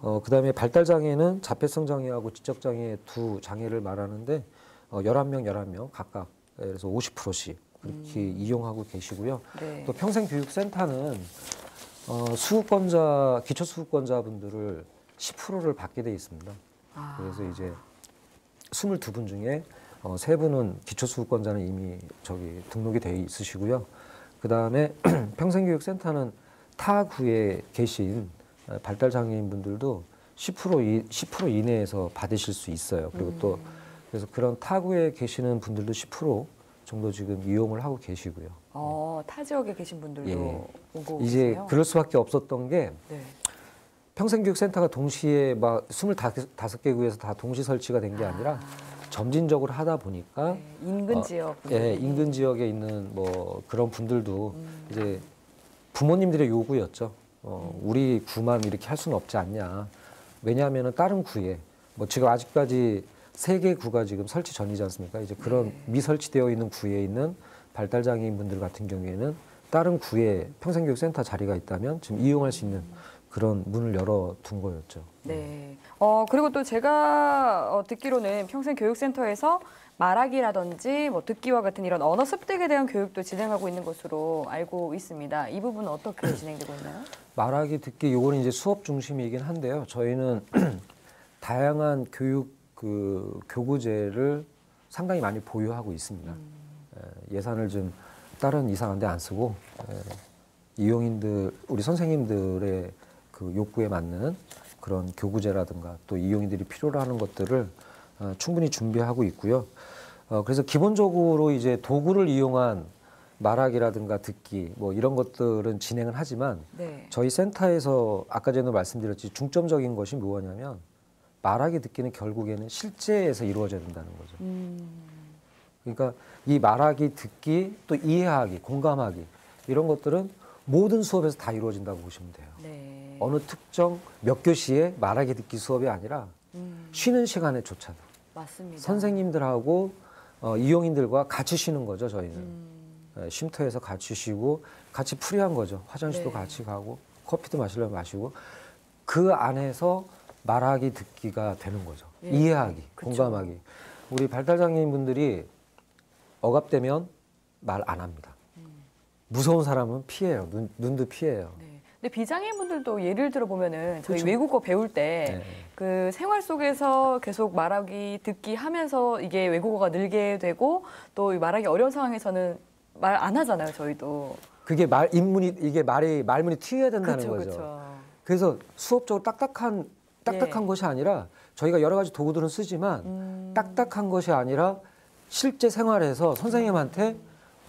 어, 그 다음에 발달 장애는 자폐성 장애하고 지적 장애 두 장애를 말하는데 어, 11명, 11명 각각 예, 그래서 50%씩 그렇게 이용하고 계시고요. 네. 또 평생교육센터는 어, 수급권자 기초 수급권자분들을 10%를 받게 돼 있습니다. 아. 그래서 이제 22분 중에 어, 세 분은 기초 수급권자는 이미 저기 등록이 돼 있으시고요. 그 다음에 평생교육센터는 타 구에 계신 어, 발달 장애인 분들도 10% 이, 10% 이내에서 받으실 수 있어요. 그리고 또 그래서 그런 타구에 계시는 분들도 10% 정도 지금 이용을 하고 계시고요. 어, 타 지역에 계신 분들도 예. 오고 이제 계세요? 그럴 수밖에 없었던 게 네. 평생교육센터가 동시에 막 25개 구에서 다 동시 설치가 된 게 아니라 점진적으로 하다 보니까 네. 인근 어, 지역 예. 인근 지역에 있는 뭐 그런 분들도 음. 이제 부모님들의 요구였죠. 어, 우리 구만 이렇게 할 수는 없지 않냐. 왜냐하면은 다른 구에 뭐 지금 아직까지 세 개 구가 지금 설치 전이지 않습니까? 이제 그런 네. 미설치되어 있는 구에 있는 발달 장애인 분들 같은 경우에는 다른 구에 평생교육센터 자리가 있다면 지금 이용할 수 있는 그런 문을 열어 둔 거였죠. 네. 어, 그리고 또 제가 어, 듣기로는 평생 교육센터에서 말하기라든지 뭐 듣기와 같은 이런 언어 습득에 대한 교육도 진행하고 있는 것으로 알고 있습니다. 이 부분은 어떻게 진행되고 있나요? 말하기 듣기 요거는 이제 수업 중심이긴 한데요. 저희는 다양한 교육 그 교구제를 상당히 많이 보유하고 있습니다. 에, 예산을 좀 다른 이상한 데 안 쓰고 에, 이용인들 우리 선생님들의 그 욕구에 맞는 그런 교구제라든가 또 이용인들이 필요로 하는 것들을 어, 충분히 준비하고 있고요. 어, 그래서 기본적으로 이제 도구를 이용한 말하기라든가 듣기 뭐 이런 것들은 진행을 하지만 네. 저희 센터에서 아까 전에 말씀드렸지 중점적인 것이 무엇냐면 말하기 듣기는 결국에는 실제에서 이루어져야 된다는 거죠. 음, 그러니까 이 말하기 듣기 또 이해하기 공감하기 이런 것들은 모든 수업에서 다 이루어진다고 보시면 돼요. 네. 어느 특정 몇 교시에 말하기 듣기 수업이 아니라 음, 쉬는 시간에조차도 맞습니다. 선생님들하고 어, 이용인들과 같이 쉬는 거죠 저희는 음, 예, 쉼터에서 같이 쉬고 같이 풀이한 거죠 화장실도 네. 같이 가고 커피도 마시려면 마시고 그 안에서 말하기 듣기가 되는 거죠 예. 이해하기 그쵸. 공감하기 우리 발달 장애인 분들이 억압되면 말 안 합니다 음. 무서운 사람은 피해요 눈, 눈도 피해요 네. 근데 비장애인분들도 예를 들어 보면은 저희 그쵸. 외국어 배울 때 네. 그 생활 속에서 계속 말하기 듣기 하면서 이게 외국어가 늘게 되고 또이 말하기 어려운 상황에서는 말 안 하잖아요 저희도 그게 말 인문이 이게 말이 말문이 튀어야 된다는 그렇죠 거죠 그렇죠 그래서 수업적으로 딱딱한 딱딱한 예. 것이 아니라 저희가 여러 가지 도구들은 쓰지만 음, 딱딱한 것이 아니라 실제 생활에서 선생님한테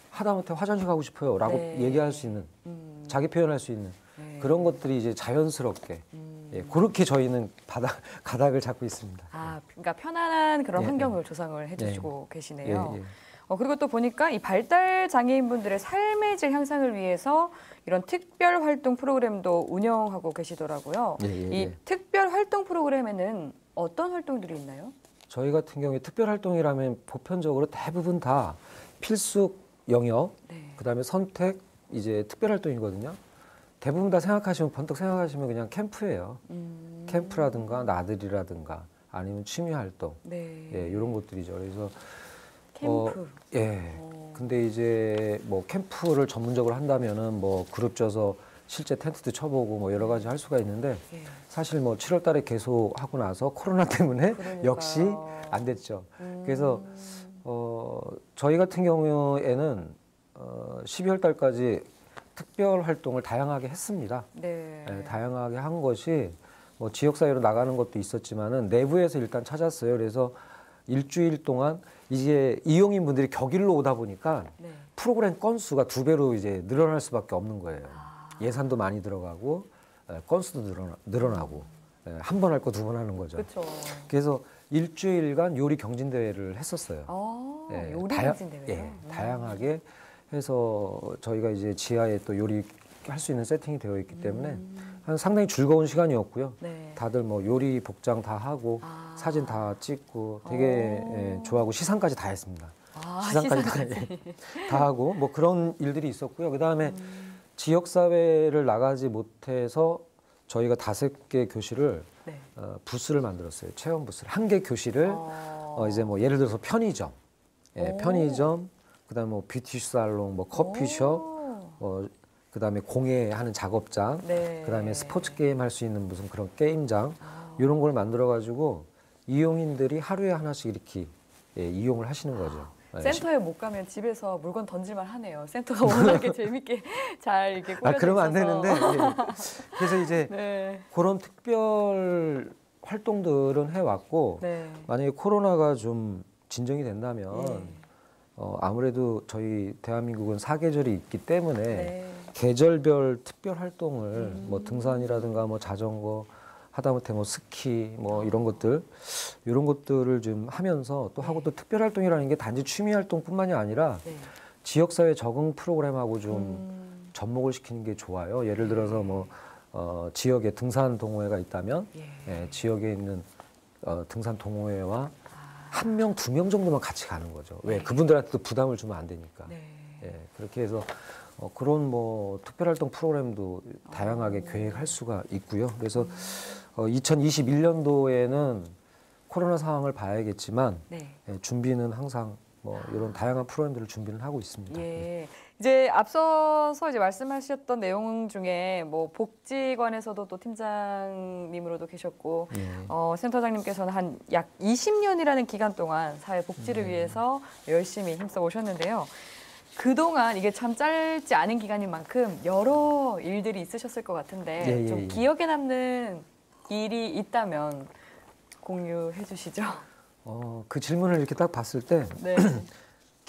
하다못해 화장실 가고 싶어요라고 네. 얘기할 수 있는 음, 자기 표현할 수 있는 네. 그런 것들이 이제 자연스럽게 음. 예, 그렇게 저희는 바닥 가닥을 잡고 있습니다. 아 그러니까 편안한 그런 예, 환경을 조성을 해주시고 예, 계시네요. 예. 어, 그리고 또 보니까 이 발달 장애인분들의 삶의 질 향상을 위해서 이런 특별 활동 프로그램도 운영하고 계시더라고요. 예, 예, 이 예. 특별 활동 프로그램에는 어떤 활동들이 있나요? 저희 같은 경우에 특별 활동이라면 보편적으로 대부분 다 필수 영역, 네. 그다음에 선택 이제 특별 활동이거든요. 대부분 다 생각하시면 번뜩 생각하시면 그냥 캠프예요. 음, 캠프라든가 나들이라든가 아니면 취미 활동 네. 예 이런 것들이죠. 그래서 캠프. 예 어. 근데 이제 뭐 캠프를 전문적으로 한다면은 뭐 그룹 져서 실제 텐트도 쳐보고 뭐 여러 가지 할 수가 있는데 예. 사실 뭐 7월 달에 계속 하고 나서 코로나 때문에 그러니까요. 역시 안 됐죠. 음, 그래서 어 저희 같은 경우에는 어 12월 달까지 특별 활동을 다양하게 했습니다. 네. 예, 다양하게 한 것이 뭐 지역 사회로 나가는 것도 있었지만은 내부에서 일단 찾았어요. 그래서 일주일 동안 이제 이용인 분들이 격일로 오다 보니까 네. 프로그램 건수가 두 배로 이제 늘어날 수밖에 없는 거예요. 아, 예산도 많이 들어가고 에, 건수도 늘어나, 늘어나고 한 번 할 거 두 번 하는 거죠. 그렇죠. 그래서 일주일간 요리 경진 대회를 했었어요. 어, 예, 요리 다양- 경진 대회요. 예, 다양하게 해서 저희가 이제 지하에 또 요리 할 수 있는 세팅이 되어 있기 때문에 한 상당히 즐거운 시간이었고요. 음. 네. 다들 뭐 요리 복장 다 하고 아. 사진 다 찍고 되게 오. 예, 좋아하고 시상까지 다 했습니다. 아, 시상까지 다, 시상까지. 예, 다 하고 뭐 그런 일들이 있었고요. 그 다음에 음. 지역 사회를 나가지 못해서 저희가 다섯 개 교실을 네. 어, 부스를 만들었어요. 체험 부스를 한 개 교실을 어. 어, 이제 뭐 예를 들어서 편의점, 예, 오. 편의점, 그다음에 뭐 뷰티 살롱, 뭐 커피숍, 오. 뭐 그다음에 공예하는 작업장, 네. 그다음에 스포츠 게임 할 수 있는 무슨 그런 게임장 아. 이런 걸 만들어 가지고 이용인들이 하루에 하나씩 이렇게 예, 이용을 하시는 거죠. 예, 센터에 못 가면 집에서 물건 던질만 하네요. 센터가 워낙에 재밌게 잘 이렇게 꾸며져 아 그러면 안. 되는데 예. 그래서 이제 네. 그런 특별 활동들은 해왔고 네. 만약에 코로나가 좀 진정이 된다면 네. 어, 아무래도 저희 대한민국은 사계절이 있기 때문에 네. 계절별 특별 활동을 음. 뭐 등산이라든가 뭐 자전거 하다못해 뭐 스키 뭐 이런 것들 이런 것들을 좀 하면서 또 하고 또 특별 활동이라는 게 단지 취미 활동뿐만이 아니라 네. 지역 사회 적응 프로그램하고 좀 음. 접목을 시키는 게 좋아요. 예를 들어서 뭐 어, 지역에 등산 동호회가 있다면 예. 예, 지역에 있는 어, 등산 동호회와 아. 한 명, 두 명 정도만 같이 가는 거죠. 왜? 네. 그분들한테도 부담을 주면 안 되니까. 네. 예, 그렇게 해서 어, 그런 뭐 특별활동 프로그램도 다양하게 계획할 수가 있고요. 그래서 어, 2021년도에는 코로나 상황을 봐야겠지만 네. 예, 준비는 항상 뭐 이런 다양한 프로그램들을 준비는 하고 있습니다. 예. 이제 앞서서 이제 말씀하셨던 내용 중에 뭐 복지관에서도 또 팀장님으로도 계셨고 예. 어, 센터장님께서는 한 약 20년이라는 기간 동안 사회 복지를 음. 위해서 열심히 힘써 오셨는데요. 그동안 이게 참 짧지 않은 기간인 만큼 여러 일들이 있으셨을 것 같은데 예, 예, 좀 예. 기억에 남는 일이 있다면 공유해 주시죠. 어, 그 질문을 이렇게 딱 봤을 때 네.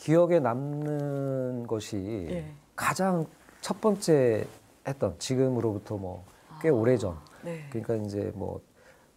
기억에 남는 것이 예. 가장 첫 번째 했던 지금으로부터 뭐꽤 오래전 네. 그러니까 이제 뭐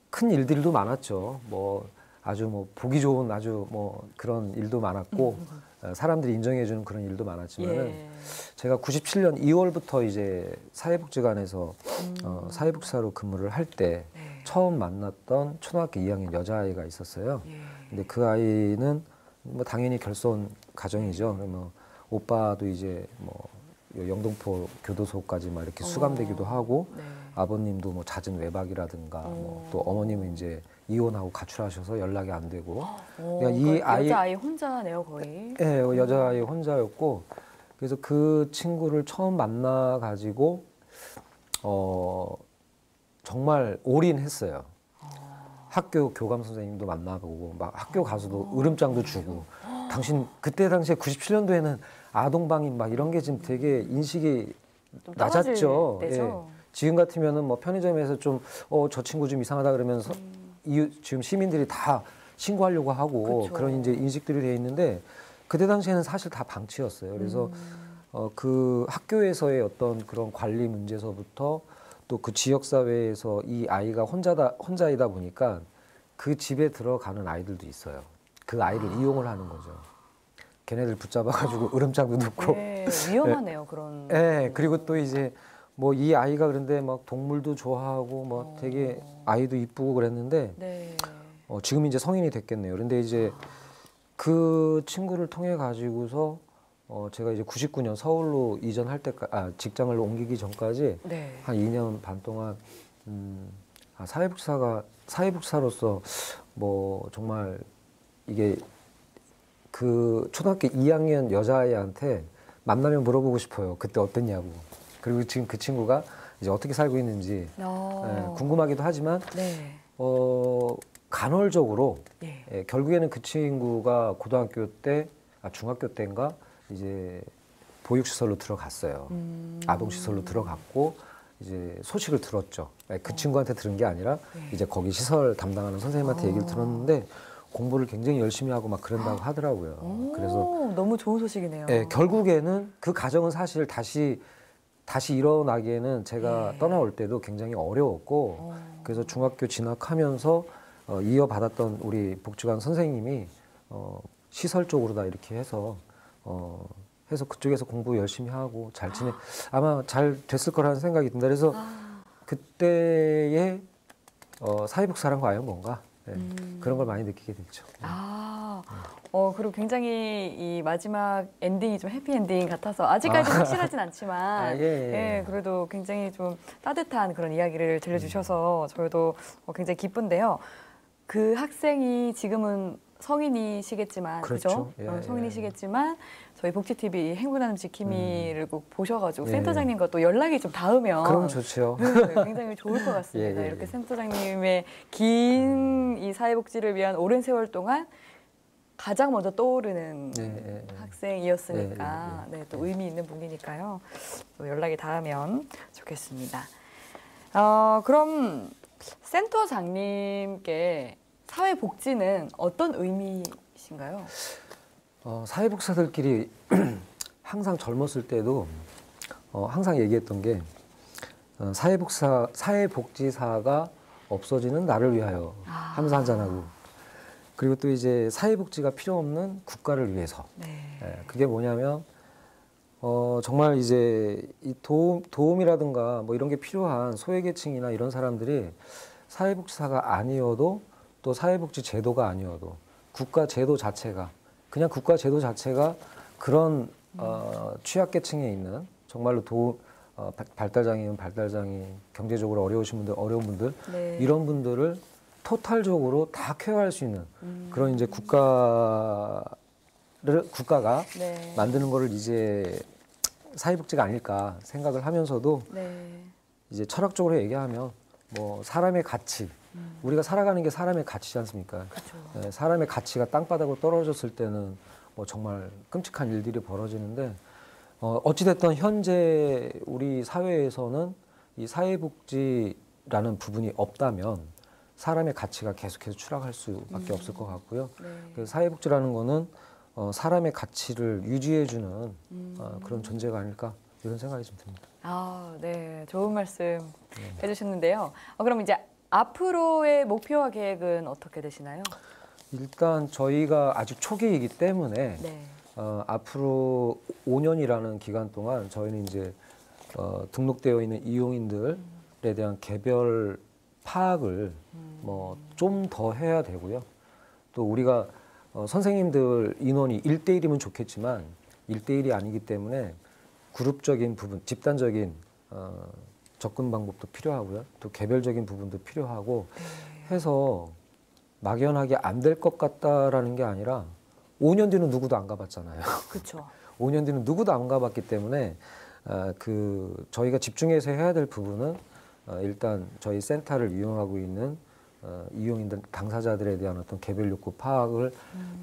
큰 일들도 많았죠. 뭐 아주 뭐 보기 좋은 아주 뭐 그런 일도 많았고 어, 사람들이 인정해주는 그런 일도 많았지만은 음, 예. 제가 97년 2월부터 이제 사회복지관에서 음. 어, 사회복지사로 근무를 할때 네. 처음 만났던 초등학교 2학년 여자아이가 있었어요. 예. 근데 그 아이는 뭐 당연히 결손 가정이죠. 뭐 오빠도 이제 뭐 영동포 교도소까지 막 이렇게 수감되기도 어. 하고 네. 아버님도 뭐 잦은 외박이라든가 뭐 또 어머님은 이제 이혼하고 가출하셔서 연락이 안 되고 어, 그러니까 이 아이- 여자 아이 혼자네요 거의. 예, 여자 아이 혼자였고 그래서 그 친구를 처음 만나 가지고 어 정말 올인했어요. 학교 교감 선생님도 만나보고 막 학교 가서도 으름장도 주고 당신 그때 당시에 97년도에는 아동방임 막 이런 게 지금 되게 인식이 낮았죠. 예. 지금 같으면은 뭐 편의점에서 좀 어 저 친구 좀 이상하다 그러면서 이 지금 시민들이 다 신고하려고 하고 그쵸. 그런 이제 인식들이 돼 있는데 그때 당시에는 사실 다 방치였어요. 그래서 음. 어그 학교에서의 어떤 그런 관리 문제서부터 또 그 지역 사회에서 이 아이가 혼자다 혼자이다 보니까 그 집에 들어가는 아이들도 있어요. 그 아이를 이용을 하는 거죠. 걔네들 붙잡아 가지고 으름장도 넣고 네, 위험하네요 그런. 예, 그리고 또 이제 뭐 이 아이가 그런데 막 동물도 좋아하고 뭐 되게 아이도 이쁘고 그랬는데 네. 어, 지금 이제 성인이 됐겠네요. 그런데 이제 그 친구를 통해 가지고서 어, 제가 이제 99년 서울로 이전할 때까 아, 직장을 옮기기 전까지 네. 한 2년 반 동안 음, 아, 사회복사가 사회복사로서 뭐 정말 이게 그 초등학교 2학년 여자아이한테 만나면 물어보고 싶어요. 그때 어땠냐고. 그리고 지금 그 친구가 이제 어떻게 살고 있는지 어. 예, 궁금하기도 하지만 네. 어, 간헐적으로 예. 예, 결국에는 그 친구가 고등학교 때, 아, 중학교 때인가 이제 보육시설로 들어갔어요. 음. 아동시설로 들어갔고 이제 소식을 들었죠. 예, 그 친구한테 들은 게 아니라 네. 이제 거기 시설 담당하는 선생님한테 어. 얘기를 들었는데 공부를 굉장히 열심히 하고 막 그런다고 하더라고요. 오, 그래서 너무 좋은 소식이네요. 예, 결국에는 그 가정은 사실 다시 다시 일어나기에는 제가 네. 떠나올 때도 굉장히 어려웠고 어. 그래서 중학교 진학하면서 어, 이어받았던 우리 복지관 선생님이 어, 시설 쪽으로 다 이렇게 해서 어, 해서 그쪽에서 공부 열심히 하고 잘 지내 아 마 잘 됐을 거라는 생각이 든다. 그래서 아, 그때의 어, 사회복사란 과연 뭔가 네, 음. 그런 걸 많이 느끼게 됐죠. 아, 어, 그리고 굉장히 이 마지막 엔딩이 좀 해피엔딩 같아서 아직까지 확실하진 않지만, 아, 예, 예. 예, 그래도 굉장히 좀 따뜻한 그런 이야기를 들려주셔서 저희도 어, 굉장히 기쁜데요. 그 학생이 지금은 성인이시겠지만, 그죠? 그렇죠. 예, 어, 예. 성인이시겠지만, 저희 복지TV 행복나눔 지킴이를 꼭 보셔가지고 예. 센터장님과 또 연락이 좀 닿으면 그럼 좋죠. 네, 굉장히 좋을 것 같습니다. 예, 예, 이렇게 예. 센터장님의 긴 이 사회복지를 위한 오랜 세월 동안 가장 먼저 떠오르는 예, 예, 예. 학생이었으니까. 네, 또 의미 있는 분이니까요. 또 연락이 닿으면 좋겠습니다. 어, 그럼 센터장님께 사회복지는 어떤 의미이신가요? 어, 사회복사들끼리 항상 젊었을 때도 어, 항상 얘기했던 게 어, 사회복사 사회복지사가 없어지는 나를 위하여 아. 하면서 한잔하고 그리고 또 이제 사회복지가 필요 없는 국가를 위해서 네. 예, 그게 뭐냐면 어, 정말 이제 이 도움, 도움이라든가 뭐 이런 게 필요한 소외계층이나 이런 사람들이 사회복지사가 아니어도 또 사회복지 제도가 아니어도 국가 제도 자체가 그냥 국가 제도 자체가 그런 어, 취약계층에 있는 정말로 도 어, 발- 발달장애인, 발달장애인, 경제적으로 어려우신 분들, 어려운 분들 네. 이런 분들을 토탈적으로 다 케어할 수 있는 음. 그런 이제 국가를 국가가 네. 만드는 거를 이제 사회복지가 아닐까 생각을 하면서도 네. 이제 철학적으로 얘기하면 뭐 사람의 가치 우리가 살아가는 게 사람의 가치지 않습니까? 예, 사람의 가치가 땅바닥으로 떨어졌을 때는 뭐 정말 끔찍한 일들이 벌어지는데 어, 어찌됐든 현재 우리 사회에서는 이 사회복지라는 부분이 없다면 사람의 가치가 계속해서 추락할 수밖에 없을 것 같고요. 네. 그래서 사회복지라는 거는 어, 사람의 가치를 유지해주는 음. 어, 그런 존재가 아닐까 이런 생각이 좀 듭니다. 아, 네. 좋은 말씀 네. 해주셨는데요. 어, 그럼 이제 앞으로의 목표와 계획은 어떻게 되시나요? 일단 저희가 아직 초기이기 때문에 네. 어, 앞으로 5년이라는 기간 동안 저희는 이제 어, 등록되어 있는 이용인들에 대한 개별 파악을 뭐좀 더 해야 되고요. 또 우리가 어, 선생님들 인원이 1대1이면 좋겠지만 1대1이 아니기 때문에 그룹적인 부분, 집단적인 어, 접근 방법도 필요하고요. 또 개별적인 부분도 필요하고 해서 막연하게 안 될 것 같다라는 게 아니라 5년 뒤는 누구도 안 가봤잖아요. 그렇죠. 5년 뒤는 누구도 안 가봤기 때문에 아, 그 저희가 집중해서 해야 될 부분은 어, 일단 저희 센터를 이용하고 있는 어, 이용인들 당사자들에 대한 어떤 개별 욕구 파악을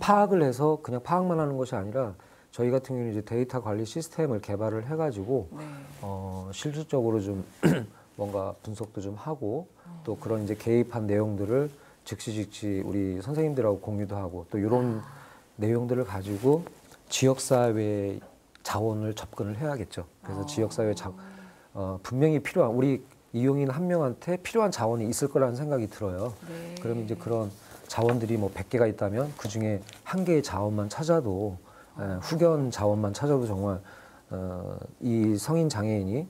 파악을 해서 그냥 파악만 하는 것이 아니라 저희 같은 경우는 이제 데이터 관리 시스템을 개발을 해가지고 네. 어, 실질적으로 좀 뭔가 분석도 좀 하고 또 그런 이제 개입한 내용들을 즉시 즉시 우리 선생님들하고 공유도 하고 또 이런 내용들을 가지고 지역사회 자원을 접근을 해야겠죠. 그래서 지역사회 자, 어, 분명히 필요한 우리 이용인 한 명한테 필요한 자원이 있을 거라는 생각이 들어요. 네. 그럼 이제 그런 자원들이 뭐 100개가 있다면 그 중에 한 개의 자원만 찾아도 에, 후견 자원만 찾아도 정말 어, 이 성인 장애인이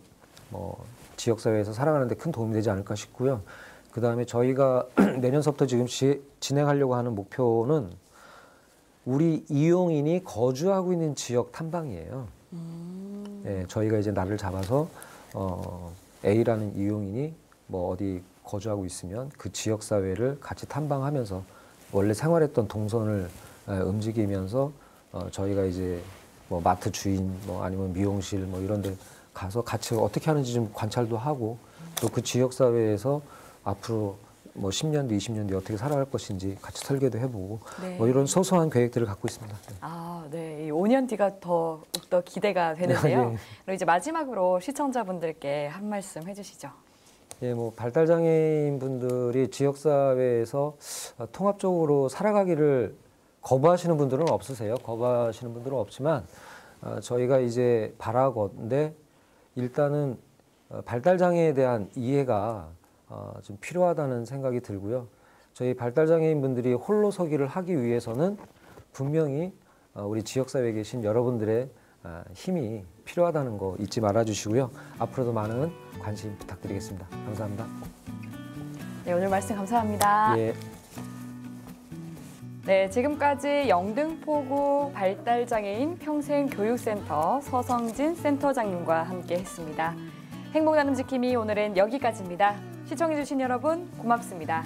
뭐 지역 사회에서 살아가는데 큰 도움이 되지 않을까 싶고요. 그 다음에 저희가 내년서부터 지금 지, 진행하려고 하는 목표는 우리 이용인이 거주하고 있는 지역 탐방이에요. 음. 예, 저희가 이제 나를 잡아서 어, A라는 이용인이 뭐 어디 거주하고 있으면 그 지역 사회를 같이 탐방하면서 원래 생활했던 동선을 에, 움직이면서 어, 저희가 이제 뭐 마트 주인 뭐 아니면 미용실 뭐 이런 데 가서 같이 어떻게 하는지 좀 관찰도 하고 또 그 지역 사회에서 앞으로 뭐 10년 뒤, 20년 뒤 어떻게 살아갈 것인지 같이 설계도 해보고 네. 뭐 이런 소소한 계획들을 갖고 있습니다. 네. 아, 네. 이 5년 뒤가 더, 더 기대가 되는데요. 네. 그럼 이제 마지막으로 시청자분들께 한 말씀 해주시죠. 예, 뭐 발달장애인 분들이 지역 사회에서 어, 통합적으로 살아가기를 거부하시는 분들은 없으세요. 거부하시는 분들은 없지만 어, 저희가 이제 바라건대 일단은 어, 발달 장애에 대한 이해가 어, 좀 필요하다는 생각이 들고요. 저희 발달 장애인 분들이 홀로 서기를 하기 위해서는 분명히 어, 우리 지역 사회에 계신 여러분들의 아, 힘이 필요하다는 거 잊지 말아 주시고요. 앞으로도 많은 관심 부탁드리겠습니다. 감사합니다. 네, 오늘 말씀 감사합니다. 예. 네, 지금까지 영등포구 발달장애인 평생교육센터 서성진 센터장님과 함께 했습니다. 행복 나눔 지킴이 오늘은 여기까지입니다. 시청해주신 여러분 고맙습니다.